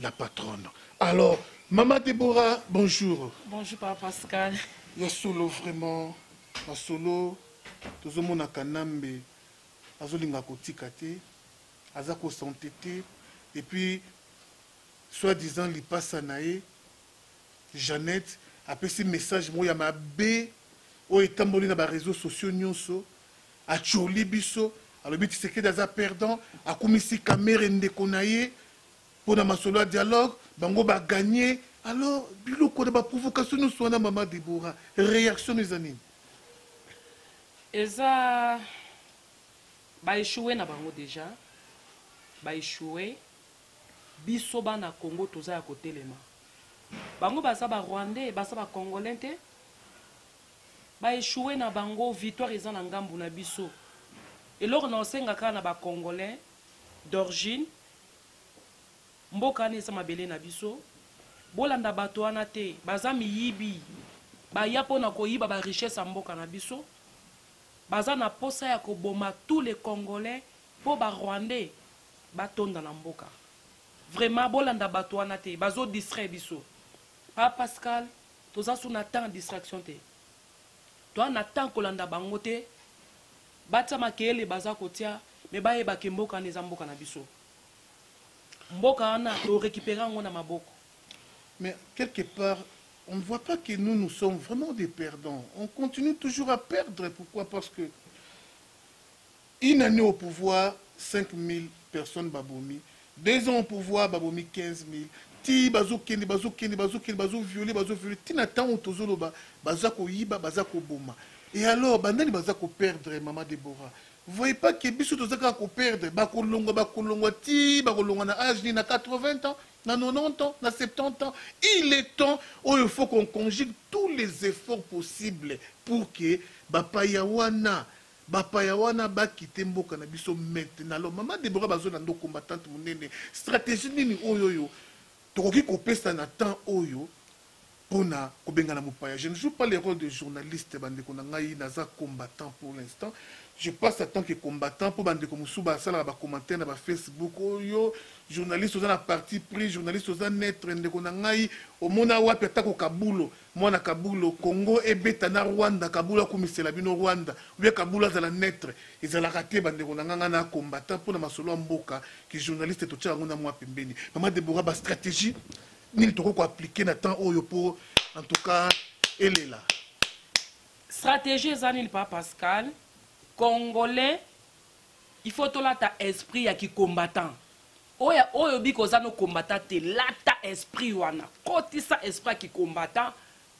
la patronne alors mama debora bonjour bonjour papa pascal ya solo vraiment na solo tozomona kanambe azolinga kotika te aza kosante te epuis soit disant lipasa na ye jeannette apesi message moko ya mabe oyo etamboli na bareseau sociaux nyonso atyoli biso alobi tisekedi aza perdant akumisi kamere ndeko na ye mpo na masolo ya dialogue bango ba gagne alors biloko na ba provocation nyonso wana mama debora reaction no eza nini eza baechoue na bango deja baechoue biso bana congo toza ya kotelema bango baza barwandais baza bacongolais te baechoue na bango victoire eza na ngambu na biso eloko na osengaka na bacongolais d'origine Mboka wana eza mabele na biso. Bolanda bato wana te. Baza miyibi. Baya mpo na koyiba ba richesses ya mboka na biso. Baza na posa ya koboma tous les congolais mpo ba rwandais batonda na mboka. Vraiment bolanda bato wana te. Bazo distraire biso. Pa Pascal, toza su na temps ya distraction te. Toza na temps kolanda bango te. Batia makeele baza kotia mais bayeba ke mboka wana eza mboka na biso. Mboka wana to recuperer yango na maboko. Mais quelque part on ne voit pas que nous nous sommes vraiment des perdants. On continue toujours à perdre pourquoi parce que une année au pouvoir 5000 personnes babomi Deux ans au pouvoir babomi 15000 ti bazo kende bazo kende bazo kende bazo viole bazo viole ti na tango tozo loba baza koyiba baza koboma et alors ba nani baza ko perdre maman Deborah vous voyez pas que biso toza kaka ko perdre ba kolongwa ba kolongwa ti ba kolongwa na age ni na 80 ans na 90 ans na 70 ans il est temps oyo faut qu'on conjugue tous les efforts possibles pour que ba paya wana Ba paya wana ba quitter mboka na biso maintenalo. Maman Deborah Bazona ndo combattante munene. Strategie nini oyo oyo tokoki kopesa na temps oyo pona kobengana mopaya? Je ne joue pas le role de journaliste ba ndeko na ngai, naza combattant pour l'instant. Je passe à tant que combattant po ba ndeko mosusu ba salaka ba commentaires na ba Facebook oh yo journaliste oza na partie pris, journaliste oza neutre ndeko na ngai omona wapi ata ko kabulo? Mwana kabulo congo ebeta na Rwanda kabulo akumisela bino Rwanda ou bien kabulo azala neutre ezalaka te bandeko na nga nga na combattant pona masolo ya mboka ki journaliste totiaka yango na mua pembeni maman Deborah ba strategie nini toko ko appliquer na temps oyo po en tout cas elela strategie eza nini pa Pascal congolais Il faut tolata esprit ya ki combattant. Oyo oyo biko oza no combattant te, lata esprit wana. Kotisa esprit ya ki combattant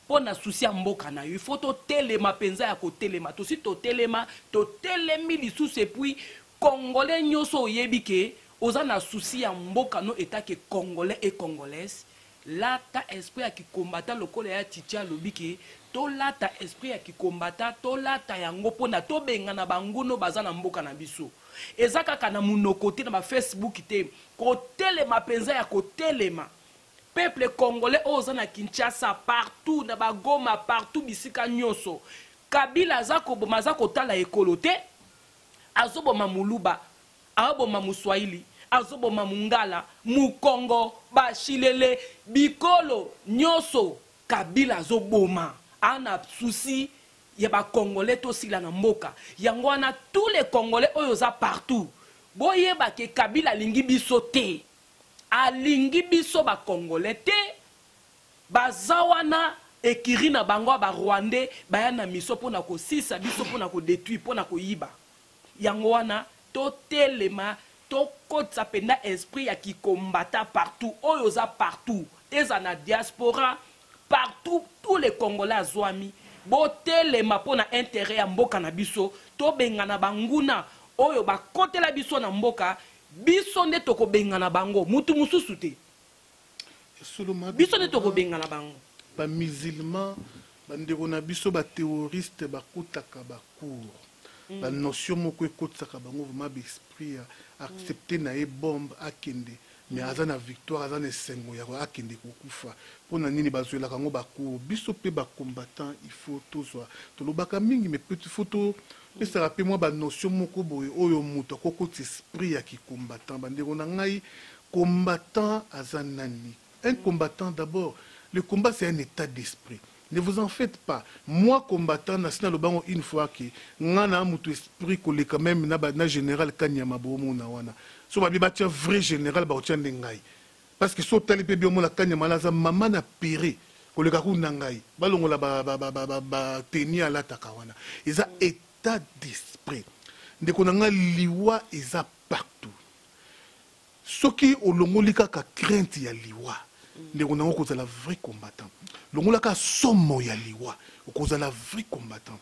mpo na souci ya mboka na yo. Il faut totelema mpenza ya kotelema. Tosi totelema, totelemi lisusu et puis congolais nyoso oyebi ke oza na souci ya mboka no etat ke congolais et congolaise, Lata esprit ya ki combattant lokola ya Tshitshi alobi ke to lata esprit ya ki combattant to lata yango pona to bengana ba nguna oyo baza na mboka na biso eza kaka na munoko te na ba Facebook te ko telema penza ya ko telema peuple congolais oyo oza na Kinshasa partout na ba Goma partout bisika nioso Kabila aza koboma aza kotala ekolo te azo boma muluba Aboma muswahili, azoboma mungala, mukongo, ba shilele, bikolo nyoso kabila azoboma a na souci ya ba congolais tosila na mboka yango wana tout les congolais oyo oza partout boyeba ke kabila alingi biso te alingi biso ba congolais te baza wana ekiri na bango ya ba rwandais baya na miso mpo na kosisa biso mpo na kodetruire mpo na koyiba Yango wana totelema tokotisa mpenza esprit ya ki combattant partout oyo oza partout ezala na diaspora partout tous les congolais azwami botelema mpo na interet ya mboka na biso tobengana banguna oyo bakotela biso na mboka biso nde tokobengana bango mutu mosusu te biso nde tokobengana bango bamusulman bandeko na biso baterroriste bakotaka bacour mm. banotion moko ekotisaka bango vraimen baesprit ya accepte na ye bombe akende me mm. aza na victoire aza na esengo ya akende kokufa mpo na nini bazwelaka yango bacour biso mpe bacombattant il faut tozwa tolobaka mingi me petit faut to pesaka mpe mwa banotion moko boye oyo moto akokotisa esprit ya kicombattant bandeko na ngai Combattant aza nani? Un combattant d'abord le combat c'est un etat d'esprit ne vous en faites pas moi combattant nasi naloba yango une fois que nga na mutu esprit koleka meme na ba na general kanyama bomona wana so babi batia vrai general bakotia nde ngai parce que so otali mpe biomona kanyama wana aza mama na pere koleka ku na ngai balongola ba ba ba ba ba ba teni alataka wana eza etat d'esprit ndeko na ngai liwa eza partout soki olongoli kaka crainte ya liwa ndeko nango okozala vrai combattant longola kaka somo ya liwa okozala vrai combattant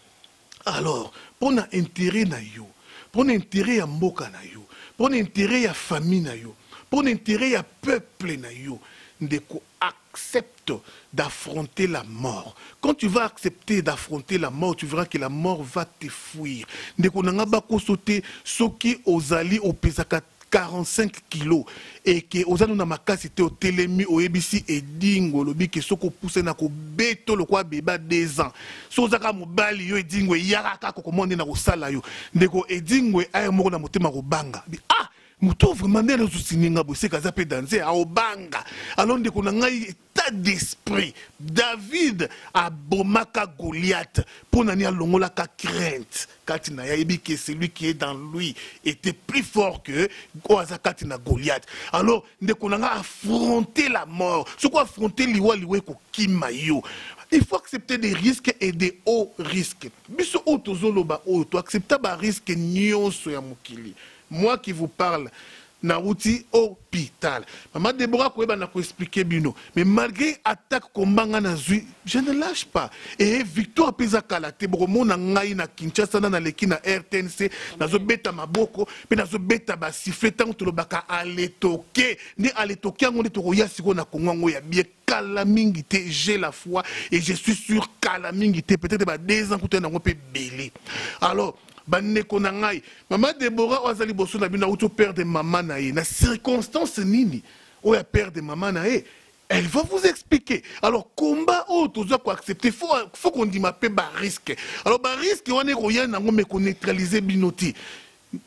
alors mpo na intérêt na yo mpo na intérêt ya mboka na yo mpo na intérêt ya famille na yo mpo na intérêt ya peuple na yo ndeko accepte d'affronter la mort. Quand tu vas accepter d'affronter la mort, tu verras que la mort va te fuir. Ndeko nanga bako sauter soki ozali opesaka 45 kilo eke oza no na makasi te otelemi oyebisi edingo olobi ke soki opuse na kobeto lokola beba 2 ans so ozaka mobali yo edingo eyaka kaka okomona nde na kosala yo ndeko edingo aye moko na motema kobanga ah moto vraiment nde azosusininga boseka aza mpe danze aobanga alo ndeko na ngai etat d'esprit david abomaka goliath mpo na nini alongolaka crainte kati na ye ayebi ke celui qui est dans lui était plus fort que oyo aza kati na goliath alors ndeko na ngai affronte la mort soki affronte liwa liwa ekokima yo il faut accepter des risques et des hauts risques biso oyo tozoloba oyo toaccepta barisque nyonso ya mokili moi qui vous parle nawuti hopital mama debora koyeba na koexplike bino mais malgré attaque komba ngai nazwi je ne lâche pas ee victoire mpe eza kala te bokomona ngai na kinshasa na naleki na rtnc nazobeta maboko mpe nazobeta basifle ntango tolobaka aletoke nde aletoke yango nde tokoya sikoyo na kongo yango ya bie kala mingi te j'ai la foi et je suis sûr kala mingi te peut-être ba deux ans kuta nango mpe ebele alors bandeko na ngai mama debora oyo aza liboso na bino auti operde mama na ye na circonstance nini oyo aperde mama na ye elle va vous expliquer alors combat oyo toza koaccepte faut kondima mpe barisque alors barisque wana ekoya nango me koneutralize bino te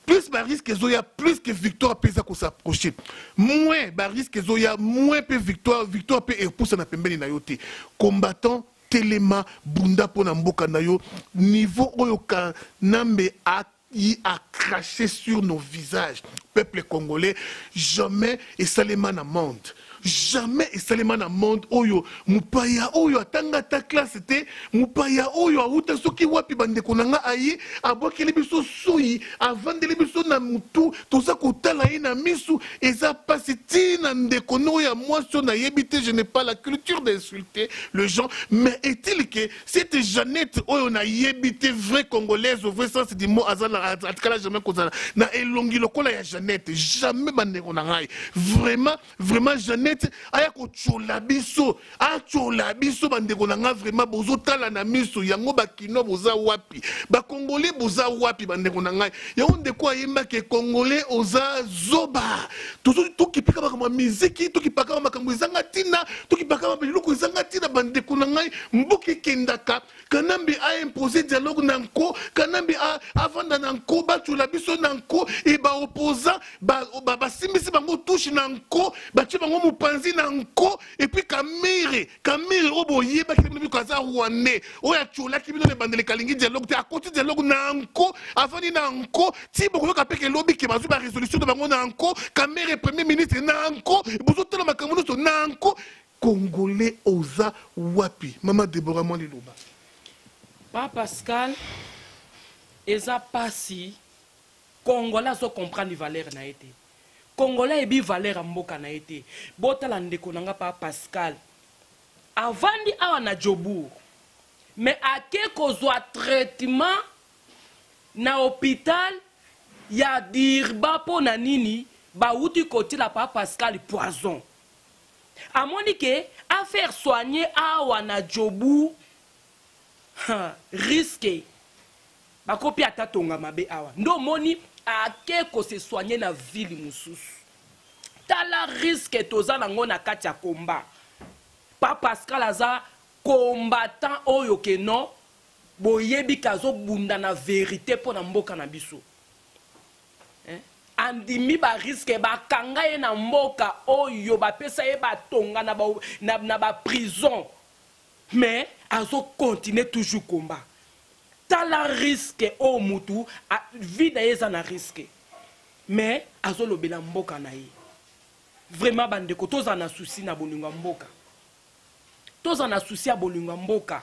plus ba risque ezoya plus que victoire mpe eza kosapproche moins ba risque ezoya moins mpe victoire victoire mpe epusana pembeni na yo te combattant telema bunda mpo na mboka na yo niveau oyo kanambe a il a craché sur nos visages. Peuple congolais, jamais et Salema monde. jamais esalema na monde oyo mopaya oyo atanga ata classe te mopaya oyo awuta soki wapi bandeko na nga aye abwakeli biso soyi avandeli biso na motu toza kotala ye na misu eza mpasi ti na ndeko no ya mwasi oyo nayebi te je n'ai pas la culture d'insulter le gens mais est-il que Cette Jeannette oyo na yebi te vrai congolaise au vrai sens du mot azala atikala jamais kozala na elongi lokola ya Jeannette jamais bandeko na ngai vraiment vraiment Jeannette aya kotyola biso atyola biso bandeko na ngai vraiment bozotala na miso yango bakino boza wapi bakongole boza wapi bandeko na ngai yango ndeko ayembaki kongole oza zoba tokipikaka makambo ya miziki tokipakaka makambo ezanga ntina tokipakaka biloko ezanga ntina bandeko na ngai mboka ekendaka kanambe a impose dialogue na nko kanambe avanda na nko batyola biso na nko e baopposant basimbisi bango tushe na nko batye bango mopanzi na nko epuis kamere kamere oyo boyebaki bino biko aza rwandais oyo atyolaki bino na ebandeli kalingi dialogue te akoti dialogue na nko avandi na nko ti bokoyoka mpe kelobi ke bazwi baresolution na bango na nko kamere premier ministre na nko bozotala makambo nyonso na nko Congolais oza wapi mama Deborah mwa liloba. Pa Pascal eza pasi Congolais azo comprendre valeur na ye te. Congolais ayebi valeur ya mboka na ye te. Botala ndeko na nga pa Pascal avandi awa na Jobourg mais ake kozwa traitement na hôpital ya Dirba mpo na nini bawuti kotiela pa Pascal poison. amoni ke afaire soigne awa na jobu riske bakopi ata tonga mabe awa nde omoni ake kose soigne na vile mosusu tala riske toza nango na kati ya komba pa pascal aza combattant oyo ke non boyebi ke azobunda na verite mpo na mboka na biso andimi ba risque bakanga ye na mboka oyo bapesa ye batonga na ba, na, na ba prison mais azokontinue toujours combat tala risque oyo mutu vie na ye eza na risque mais azolobela mboka na ye vraiment bandeko tozala na susi na bolingo ya mboka tozala na susi ya bolingo ya mboka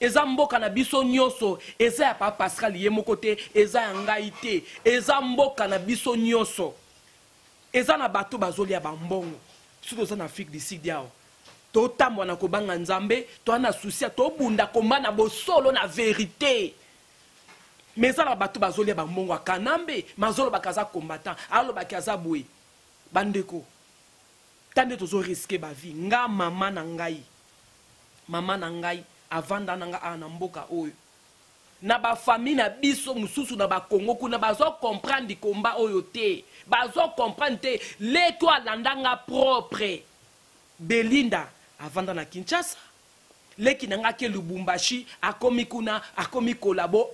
eza mboka na biso nyonso eza ya papa pascal ye moko te eza ya ngai te eza mboka na biso nyonso eza na bato bazolia bambongo soki oza na afrique du sud awa totambwa na kobanga nzambe toa na susia tobunda komba na bosolo na verite me eza na bato bazolia bambongo ya kanambe mazolobaka aza combattant alobaki aza boye bandeko ta nde tozoriske bavi nga mama na ngai Maman na ngai avanda na nga awa na mboka oyo. Na ba famille na biso mususu na ba Congo kuna bazo comprendre combat oyo te. Bazo comprendre te. Leki oyo alanda nga propre. Belinda avanda na Kinshasa. Leki na nga ke Lubumbashi akomi kuna akomi collabo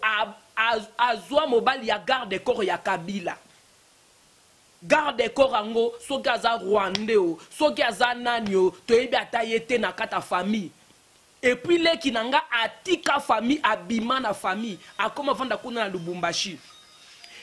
azua mobali ya garde corps ya Kabila. Garde corps yango soki aza rwandais o soki aza nani o toyebi ata ye te na kata famille epuis leki na nga atika famille abima na famille akoma vanda kuna na lubumbashi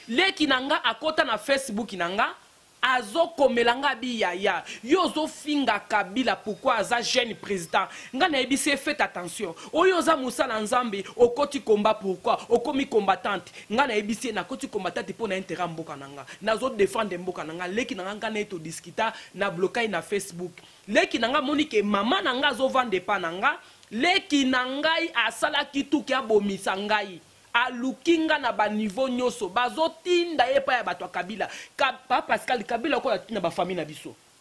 leki na nga akota na facebook na nga azokomela nga bi yaya yo ozofinga kabila pourkui aza jeune président nga nayebisi ye fait attention oyo oza mosala nzambe okoti komba pourkui okomi combattante nga na yebisi ye na koti combatante pona intérêt mboka na nga nazo défendre mboka na nga leki na nga nga na ye to discuta na blokai na facebook leki na nga moni ke mama na nga azo vanda epa na nga leki na ngai asalaki tuki abomisa ngai aluki nga na ba niveau nyoso bazo tinda ye epa ya bato ya kabila Ka, pa pascal kabila okola tinda ba famille na biso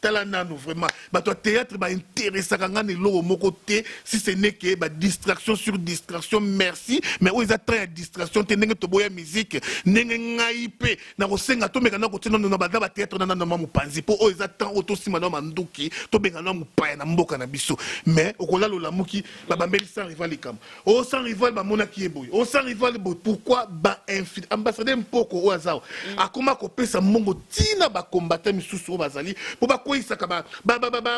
tala nanu vraiment bato ya théâtre bainteresaka ngai na eloko moko te si ce n'est que badistraction sur distraction merci mais oyo eza temps ya distraction te ndenge toboya musique ndenge ngai mpe nakosenga tomeka na kotia nano na banda bathéâtre na nano ma mopanzi mpo oyo eza temps oyo tosima na manduki tobenga na mopaya na mboka na biso mais okolala olamuki babambeli sans rival likambo o sans rival bamonaki ye boye o sans rival boye pourquoi ba infil ambassadeur mpoko oyo aza mm. akoma kopesa mbongo ntina bacombattant misusu oyo bazali mpo bakweyisaka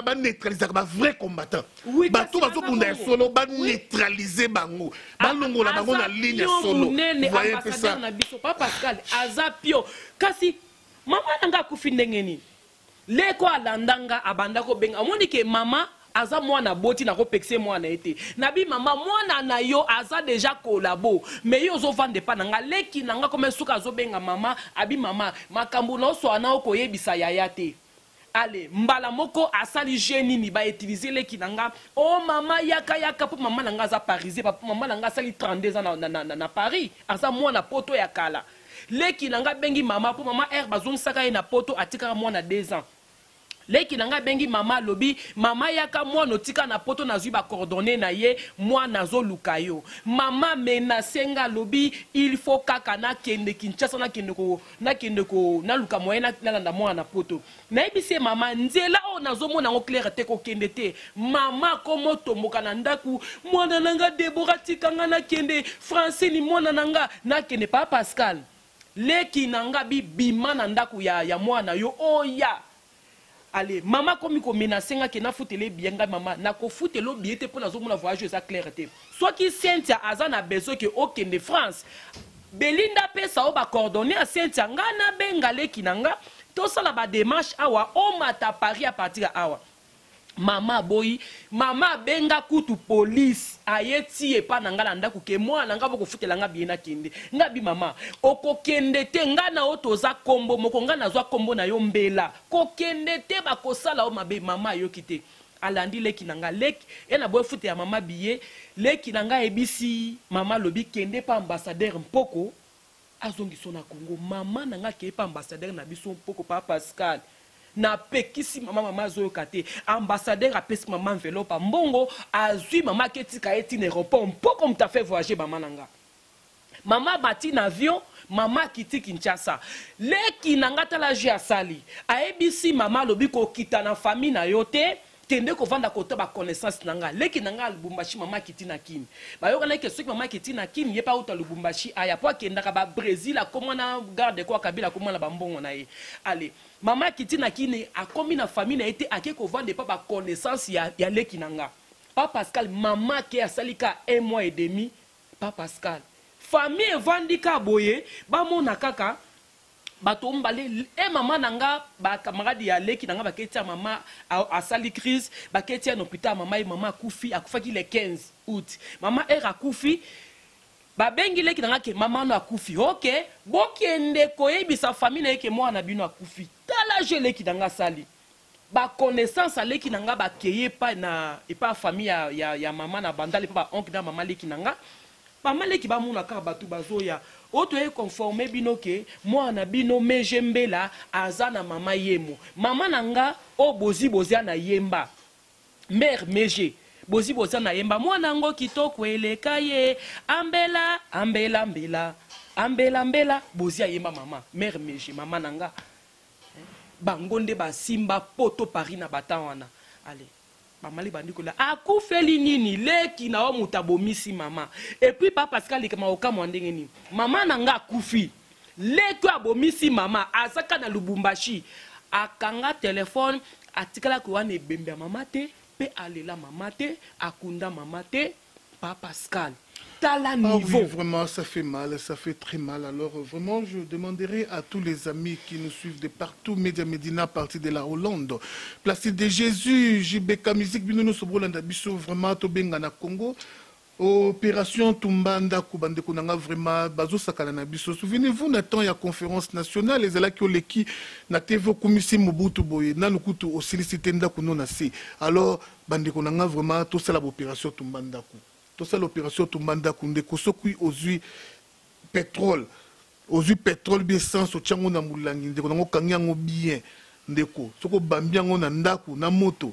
baneutralisaka bavrai combattant bato bazobunda ya solo baneutralize bango balongola bango na ligne ya solo voye mpesa na biso pa pascal aza pio kasi mama na nga akufi ndenge nini Leko alanda nga abanda ko benga omoni ke mama aza mwana aboti na ko pekse mwana ye te na bi mama mwana na yo aza deja kolabo me yo ozo vanda epa na nga leki na nga kome suka azo benga mama abi mama makambo na oswa na oko yebisa yaya te ale mbala moko asali je nini ba utiliser leki na nga o oh, mama yaka yaka po mama na nga aza parisien mama na nga asali 32 ans na, na, na, na, na paris aza mwana poto ya kala leki na nga bengi mama po mama air bazongisaka ye na poto atikaka mwana 2 ans leki na nga abengi mama alobi mama yaka mwana otika na poto nazwi bacordonne na ye mwana azoluka yo mama menase nga alobi il faut kaka nakende kinshasa nakende ko nakende ko naluka moyen nalanda mwana na poto nayebisi ye mama nzela oyo nazomona yango claire te kokende te mama komotomboka na ndako mwana na nga debora tika nga nakende francine mwana na nga nakende pa pascal leki na nga bibima na ndako ya, ya mwana yo oya oh, ale mama akomi komenase nga ke nafutela ebiye ngai mama nakofutela obiye te mpo nazomona voyage eza claire te Soki Cynthia aza na besoin que okende France, Belinda pesa yo ba coordonnees ya Cynthia, nga na benga leki na nga tosala ba demarches awa omata Paris à partir ya awa. Mama aboyi, mama abenga kutu police aye ti epa na nga na ndako ke mwana na nga bokofutela nga biye nakende. Nga bi mama, okokende te nga na yo toza kombo moko, nga nazwa kombo na yo mbela, kokende te bakosala yo mabe. Mama ayoki te. alandi leki na nga leki e na boye fute ya mama biye leki na nga ebisi mama lobi kende pa ambassadeur mpoko azongiso na congo mama na nga keye pa ambassadeur na biso mpoko pa pascal na pekisi mama mama azoyoka te ambassadeur apesi mama enveloppe mbongo azwi mama aketika ye ti na aéroport mpoko moto afe voyage mama na nga Mama abati na avion, mama akiti Kinshasa. Leki na nga tala jeu asali. Ayebisi mama alobi kokita na famille na yo te, kende kovanda kota ba connaissance na nga. Leki na nga a Lubumbashi, mama akiti na Kin. Bayokanaki ke soki mama akiti na Kin, ye pe auta Lubumbashi aya. Po akendaka ba Bresil, akoma na garde de corps ya Kabila, akoma na ba mbongo na ye. Allez, mama akiti na Kin, akomi na famille na ye te, ake kovanda epa ba connaissance ya, ya leki na nga. Pa Pascal, mama ake asali ka un mois et demi Pa Pascal, famille evandi ka boye bamona kaka bato mbale e mama na nga ba camarade ya leki na nga baketi ya mama asali crise baketi ya na hôpital mama ye mama akufi akufaki le 15 août mama ere akufi babengi leki na nga ke mama no akufi oke bokende koyebisa famille na ye ke mwana na bino akufi tala je leki na nga asali Ba connaissance ya leki na nga ba keye epai na epai ya famille ya, ya, ya mama na bandal epai ba oncle na mama leki na nga. Mama leki ba mona kaka batu bazoya. O toye conforme bino ke mwana na bino Meje Mbela aza na mama Yemo. Mama na nga o bozi bozia na yemba. Mère Meje. Bozi bozia na yemba. Mwana yango kitoko eleka ye. Ambela, ambela, mbela. Ambela, mbela. Bozi ayemba mama. Mère Meje. Mama na nga. bango nde basimba poto paris na batan wana ale bamali bandi kolia akufeli nini leki na yo moto abomisi mama epuis pa pascal likama okamwa ndenge nini mama na nga akufi leki oyo abomisi mama azaka na lubumbashi akanga telefone atikala koya na ebembe ya mama te mpe alela mama te akunda mama te Papa Pascal, tala ah niveau. oui, vraiment, ça fait mal, ça fait très mal. Alors, euh, vraiment, je demanderai à tous les amis qui nous suivent de partout, Media Medina, partie de la Hollande, Place de Jésus, JBK Musique, Binono Sobrolanda Bisso, vraiment, Tobenga na Congo. opération tumba ndako bandeko na nga vraiment bazosakana na biso souvenez-vous na temps ya conférence nationale ezalaki oleki na tv okumisi mobutu boye nanu kutu osilisi te ndako no na se alors Bandeko na nga vraiment tosala ba operation tumba ndaku tosala operation tumba ndaku ndeko soki ozwi petrole ozwi petrole bi essence otya yango na molangi ndeko nango okangi yango bien ndeko soki obambi yango na ndako na moto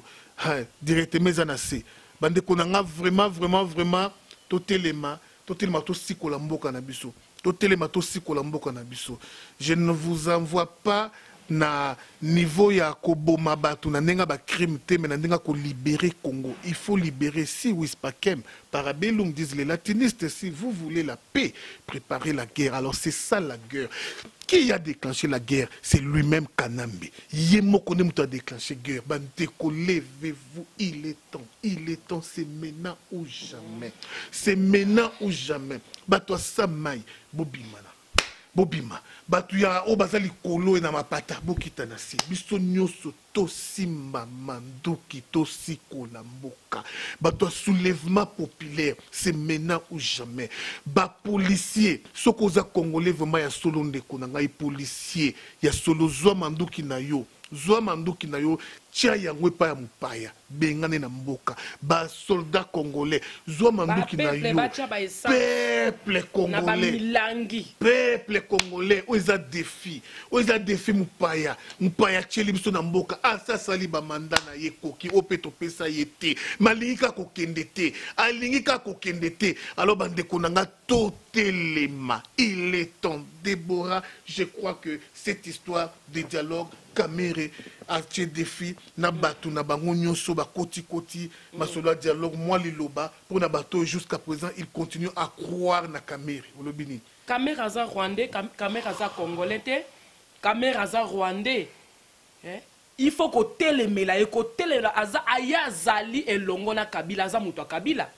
directement eza na se bandeko na nga vraiment vraiment vraiment totelema totelema tosikola mboka na biso totelema tosikola mboka na biso je ne vous envoie pas na niveau ya koboma bato na ndenge ya bacrime te me na ndenge ya kolibere congo il faut libere si wispakem parabellum disent les latinistes si vous voulez la paix préparer la guerre alors c'est ça la guerre qui a déclenché la guerre c'est lui-même kanambe ye moko nde moto a déclenché guerre bandeko levez-vous il est temps il est temps c'est maintenant ou jamais c'est maintenant ou jamais bato ya sa mai bobima na bobima bato ya oyo baza likolo na mapata bokita na se biso nyonso tosimba manduki tosikola mboka bato ya soulèvement populaire c'est maintenant ou jamais bapolicier soki oza congolais vraiment ya solo ndeko na ngai policier ya solo zwa manduki na yo zwa manduki na yo Tia yango epai ya mopaya, bengana ye na mboka. Ba soldats congolais, zua manduki na yo. Peuple congolais, peuple congolais, oyo eza defi, oyo eza defi mopaya. Mopaya atieli biso na mboka, asi asali ba mandat na ye, ekoki oyo mpe topesa ye te, mais alingi kaka kokende te, alingi kaka kokende te. Alors bandeko na nga, totelema, il est temps. Deborah, je crois que cette histoire de dialogue Kamerhe atie defi na bato na bango nyoso ba koti koti masolo ya dialogue mwa liloba mpo na bato oyo jusqu'à present il continue à croire na Kamerhe olobi nini? Kamerhe aza rwandais, Kamerhe aza congolais te, Kamerhe aza rwandais eh? il faut kotelemela ye kotelemela aza aye azali elongo na kabila aza moto ya kabila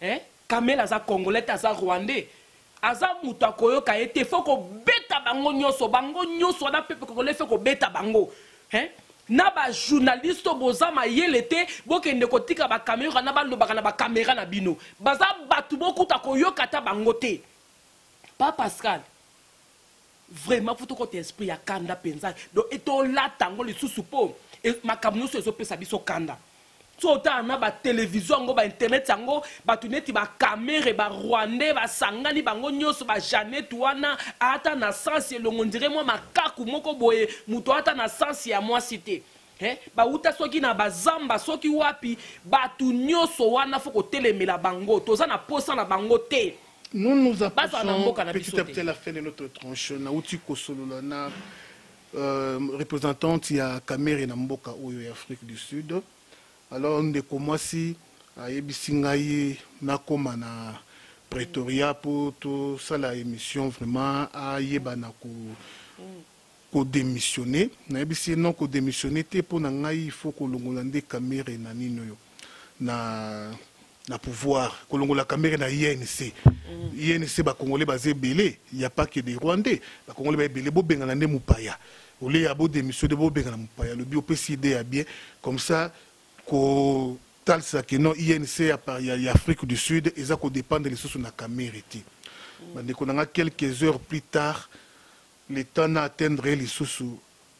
eh? kamela aza congolais te aza rwandais aza mutu akoyoka ye te fo kobeta bango nyonso bango nyonso wana pepe kokole fe kobeta bango hein? na bajournaliste boza mayele te bokende kotika bakamera na balobaka na bakamera na bino baza bato bokuta koyoka ata bango te pa pascal Vraiment faut tokota esprit ya kanda penza donc et tolata yango lisusu po makambo nyonso ezopesa biso kanda so otala na batelevision yango bainternet yango bato neti bakamere barwandais basangani bango nyonso bajanet wana ata na sansi elongo ndire mwa makaku moko boye moto ata na sansi ya mwasi te He, bawuta soki na bazamba soki wapi bato nyonso wana fo kotelemela bango toza na posa na bango te Nous nous bazala na approchons mboka na petit biso à petit à te la fin de notre tranche. Nauti kosolola na euh, représentante ya Kamere na mboka oyo ya Afrique du Sud. Alors ndeko mwasi ayebisi ngai nakoma na Pretoria mpo tosala émission vraiment ayeba na ko ko demissionne nayebisi ye non ko demissionne te mpo na ngai il faut kolongola nde kamere na nini oyo na na pouvoir kolongola kamere na inc inc bakongole baza ebele ya pas que des rwandais bakongole ba ebele bobengana nde mopaya ole ya bodemissionne bobengana mopaya alobi opesi ide ya bien comme ça kotalisa ke non inc ya, ya, ya afrique du sud eza kodépendre lisusu na kamere te bandeko na ngai quelques heures plus tard Le temps na atteindre ye lisusu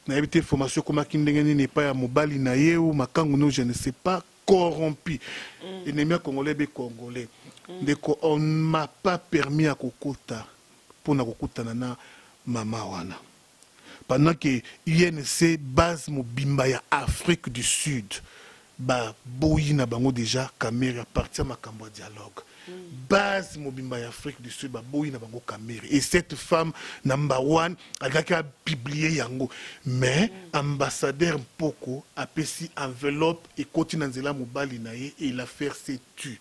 nayebi te formation ekomaki ndenge nini epai ya mobali na ye ou makangu no je ne sais pas corrompu mm. ennemi ya congolais be congolais mm. ndeko on m'a pas permis ya kokota mpo na kokutana na mama wana pendant que UNC base mobimba ya Afrique du Sud ba boyi na bango dejà kamere à partir makambo ya dialogue mm. base mobimba ya afrique du sud ba boyi na bango kamere et cette femme number one alingaki a publier yango mais mm. ambassadeur mpoko apesi enveloppe ekoti na nzela mobali na ye et l'affaire se tue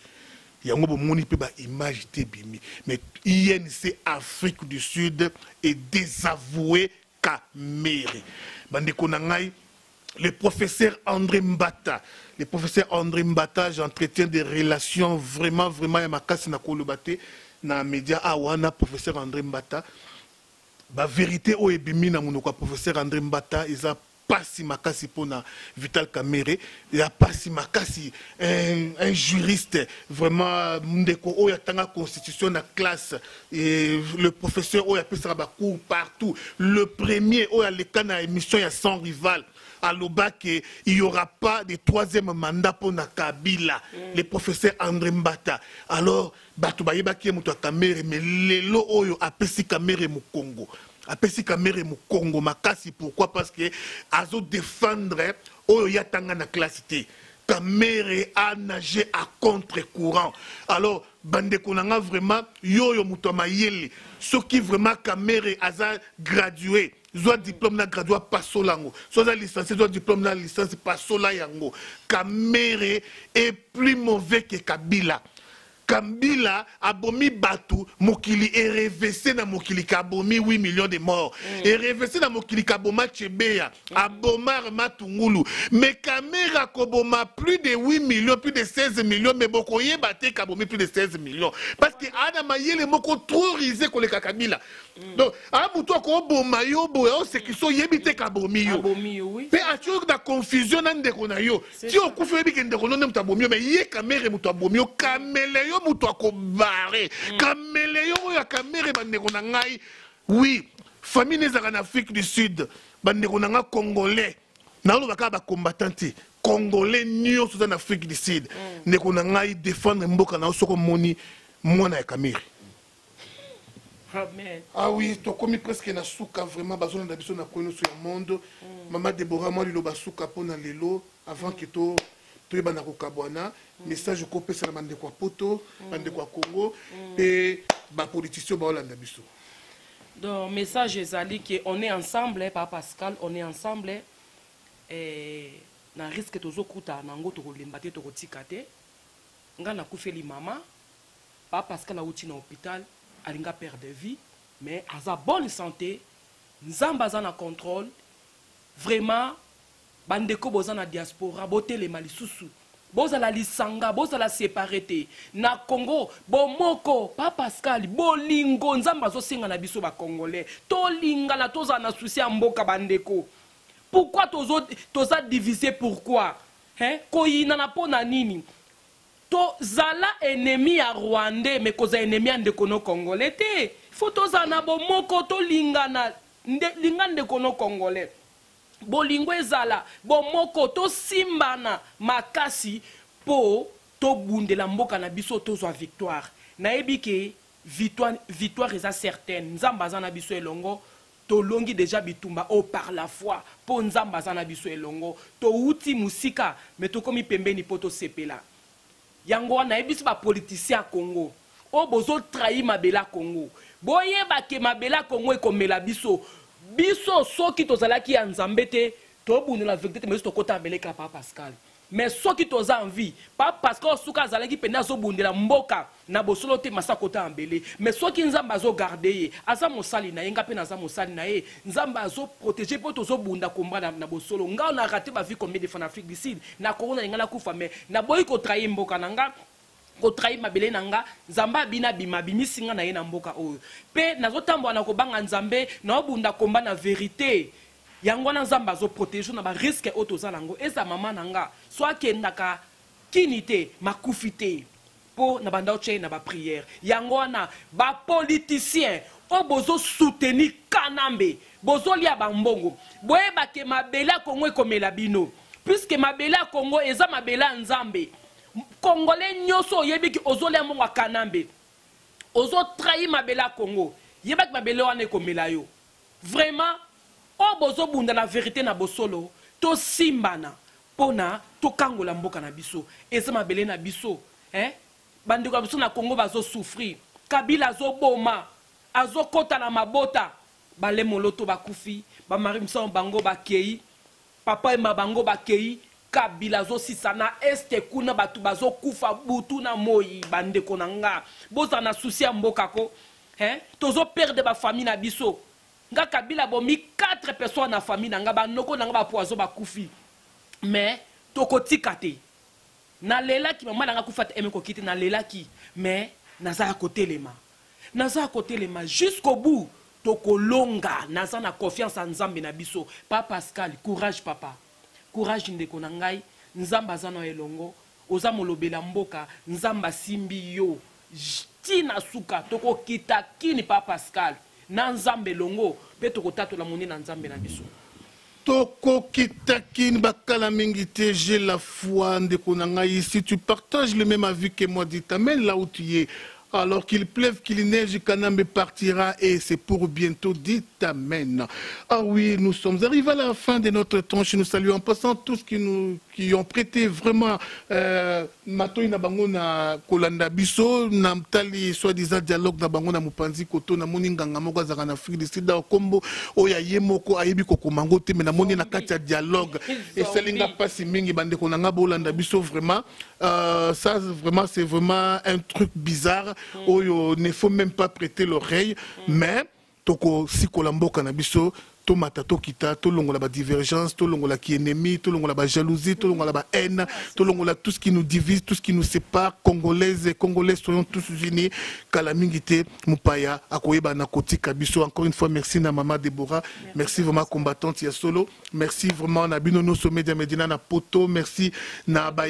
yango bomoni mpe baimage te ebimi mais inc afrique du sud est désavoué kamere bandeko na ngai le professeur André Mbata. Le professeur André Mbata, j'entretiens des relations vraiment, vraiment, ya makasi na kolobate, na média awana, professeur André Mbata. Ba vérité oyo ebimi na monoko ya professeur André Mbata eza pasi makasi pona Vital Kamere ya pasi makasi un, un juriste vraiment ndeko oyo atanga constitution na classe Et le professeur oyo apesaka bacours partout le premier oyo aleka na émission ya sans rival aloba ke il y aura pas de troisième mandat mpo na kabila mm. le professeur andré mbata alors bato bayebaki ye moto ya kamere me lelo oyo apesi kamere mokongo apesi kamere mokongo makasi pourquoi parce que azo défendre oyo ye atanga na classe te kamere a nage à contre courant alors bandeko na nga vraiment yoyo moto ya mayele soki vraiment kamere aza gradue zwa diplôme na gradue apasola yango so aza licencie zwa diplôme na licence pasola yango kamere est plus mauvais que kabila kabila abomi bato mokili erevese na mokili kabomi 8 millions de morts mm. erevese na mokili kaboma chebeya abomar matungulu me kamera akoboma plus de 8 millions plus de 16 millions me bokoyeba te kabomi plus de 16 millions parce que ana mayele moko trop rise koleka kabila mm. donc a motu akoboma yo boye osekisi oyebi te kabomi yo mpe atio na confusion na ndeko na yo ti okufi oyebi ke ndeko no nde moto abomi yo me ye kamere moto abomi yo kamele yo moto akobare mm. kamele yo oyo ya kamere bandeko na ngai Oui, famille nezaka na Afrique du Sud, bandeko na nga congolais. Naloba kaka ba combattants te. Congolais nyonso oza na Afrique du Sud. Mm. Ndeko na ngai défendre mboka na yo soko moni mwana ya Kamere. Amen. Ah oui, tokomi presque na suka vraiment bazolanda biso na coin nyonso ya monde. Mm. Mama Deborah mwa liloba suka mpo na lelo avant mm. que to toyebana kokabwana mm. message okopesa na bandeko ya poto mm. bandeko ya congo mm. mpe mm. bapolitisio baolanda biso donc message ezali ke on est ensemble eh, pa pascal on est ensemble eh, na risque tozokuta na yango tokolemba te tokotika te ngai nakufeli mama pa pascal awuti na hôpital alinga père de vie mais aza bonne santé nzambe aza na contrôle vraiment Bandeko boza na diaspora botelema lisusu bozala lisanga bozala separe te na congo bomoko pa pascal bolingo nzambe azosenga na biso bacongolais tolingana tozala na susi ya mboka bandeko pourkui toza divise pourkui koyinana mpo na nini tozala enemi ya rwandais me kozala enemi ya ndeko no congolais te fo tozala na bomoko tolingana nde, linga ndeko no congolais Bolingo ezala, bomoko, tosimbana makasi po tobundela mboka na biso tozwa victoire. Nayebi ke victoire eza certaine, Nzambe aza na biso elongo, tolongi dejà bitumba oyo par la foi po Nzambe aza na biso elongo. Towuti mosika mais tokomi pembeni po tosepela. Yango wana nayebi biso ba politiciens ya Congo oyo bozo trahir mabele ya Congo, boyeba ke mabele ya Congo ekomela biso. Biso soki tozalaki ya Nzambe te, tobundela verite te, mais biso tokota na beleka ya Papa Pascal. Mais soki toza en vie, Papa Pascal soki azalaki pende azobundela mboka na bosolo te, masa kota na mabele. Mais soki Nzambe azo garder ye, aza mosali na ye, nga pe naza mosali na ye, Nzambe azo proteger po tozo bunda combat na, na bosolo. Nga on a raté ba vie combien de fois na Afrique du Sud na corona linga na kufa mais na boyi ko trahir mboka na nga kotrahi mabele na nga nzambe abina bima abimisi nga na ye na mboka oyo mpe nazotambola na kobanga nzambe naobunda komba na verite yango wana nzambe azoprotege na bariske oyo toza na yango eza mama na nga so akendaka Kini te makufi te po na banda otie na ba prière yango wana ba politiciens oyo bozo soutenir kanambe bozolia bambongo boyeba ke mabele ya kongo ekomela bino puiske mabele ya kongo eza mabele ya nzambe kongole nyonso oyebi ke ozolia mbongo ya kanambe ozotrahi mabele ya kongo yebaki mabele wana ekomela yo vraiment oyo bozobunda na verite na bosolo tosimbana Pona tokangola mboka na biso eza mabele na biso eh? bandeko ya biso na Congo bazo souffrir Kabila azoboma azokota na mabota bale moloto bakufi bamari misao bango bakei papa ema bango bakei kabila azosisa na este kuna bato bazokufa butu na moi bandeko na nga bozala na susi ya mboka ko eh? tozoperde bafamille na biso Nga kabila abomi 4 personnes na famille na nga ba noko na nga ba poison ba kufi mais toko tika te na lelaki maman na nga kufa te eme koki te na lelaki mais naza ya kotelema naza ya kotelema jusqu'au bout toko longa naza na confiance ya nzambe na biso pa pascal courage papa courage ndeko na ngai nzambe aza na elongo Oza molobela mboka nzambe asimbi yo jti na suka toko kita kin pa pascal na nzambe elongo pe toko tatola monene ya nzambe na biso. Toko kita kin ba kala mingi te j'ai la foi ndeko na ngai si tu partage le meme avis que moi dit amen là où tu es Alors qu'il pleuve, qu'il neige, Kanambe partira et c'est pour bientôt, dit Amen. Ah oui, nous sommes arrivés à la fin de notre tranche. Nous saluons en passant tous qui nous, qui ont prêté vraiment euh, matoi na bango na kolanda biso na tali soi-disant dialogue na bango na mopanzi koto namoni nganga moko azalaka na afrique du sud awa nkombo oyo aye moko ayebi kokoma ngo te me namoni na kati ya dialogue esali nga mpasi mingi bandeko na nga bolanda biso vraiment euh, ça vraiment c'est vraiment un truc bizarre mm. oyo ne faut même pas prêter l'oreille mm. mais tokosikola mboka na biso tomata tokita tolongola badivergence tolongola kiennemi tolongola bajalousie tolongola bahaine tolongola tout ce qui nous divise tout ce qui nous sépare congolaise congolais soyons tous unis kala mingi te mopaya akoyeba na kotika biso encore une fois merci na mama debora merci vraiment combattante ya solo merci vraiment na bino nyonso media medina na poto merci na baye